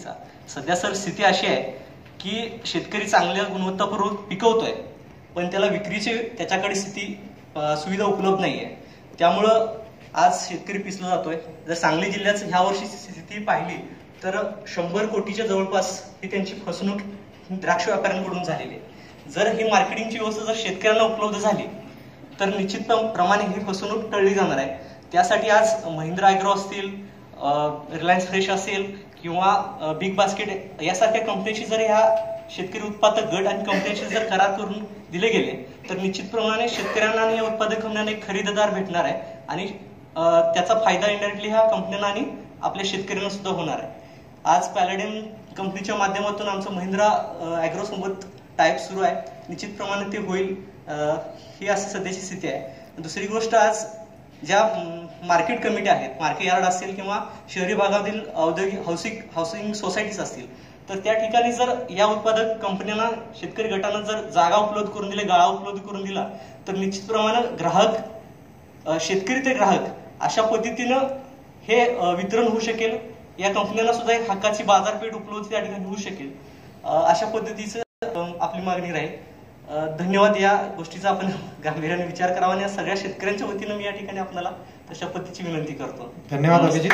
शेतीचा सध्या सर स्थिती अशी आहे की शेतकरी चांगल्या गुणवत्तापूर्वक पिकवतोय पण त्याला विक्रीची त्याच्याकडे स्थिती सुविधा उपलब्ध नाहीये. त्यामुळं आज शेतकरी पिसला जातोय. जर सांगली जिल्ह्यात ह्या वर्षीची स्थिती पाहिली तर शंभर कोटीच्या जवळपास ही त्यांची फसवणूक द्राक्ष व्यापाऱ्यांकडून झालेली आहे. जर ही मार्केटिंगची व्यवस्था जर शेतकऱ्यांना उपलब्ध झाली तर निश्चित प्रमाणे ही फसवणूक टळली जाणार आहे. त्यासाठी आज महिंद्रा ॲग्रो असतील रिलायन्स फ्रेश असेल किंवा बिग बास्केट यासारख्या कंपन्यांशी जर ह्या शेतकरी उत्पादक गट आणि कंपन्यांशी जर करार करून दिले गेले तर निश्चितप्रमाणे शेतकऱ्यांना आणि या उत्पादक कंपन्यांना एक खरेदीदार भेटणार आहे. आणि त्याचा फायदा इंडायरेक्टली ह्या कंपन्यांना आणि आपल्या शेतकऱ्यांना सुद्धा होणार आहे. आज पॅलेडियम कंपनीच्या माध्यमातून आमचं महिंद्रा ॲग्रोसोबत टाईप सुरू आहे. निश्चितप्रमाणे ते होईल ही अशी सध्याची स्थिती आहे. दुसरी गोष्ट आज ज्या मार्केट कमिटी आहेत मार्केट यार्ड असतील किंवा शहरी भागातील औद्योगिक हाऊसिंग हाऊसिंग सोसायटीज असतील तर त्या ठिकाणी जर या उत्पादक कंपन्यांना शेतकरी गटांना जर जागा उपलब्ध करून दिली गाळा उपलब्ध करून दिला तर निश्चितप्रमाणे ग्राहक शेतकरी ते ग्राहक अशा पद्धतीनं हे वितरण होऊ शकेल. या कंपन्यांना सुद्धा एक हक्काची बाजारपेठ उपलब्ध त्या ठिकाणी होऊ शकेल. अशा पद्धतीचं आपली मागणी राहील. धन्यवाद. या गोष्टीचा आपण गांभीर्याने विचार करावा आणि या सगळ्या शेतकऱ्यांच्या वतीनं मी या ठिकाणी आपल्याला तशा पद्धतीची विनंती करतो. धन्यवाद अभिजित.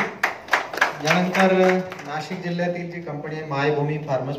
यानंतर नाशिक जिल्ह्यातील जी कंपनी आहे मायभूमी फार्मस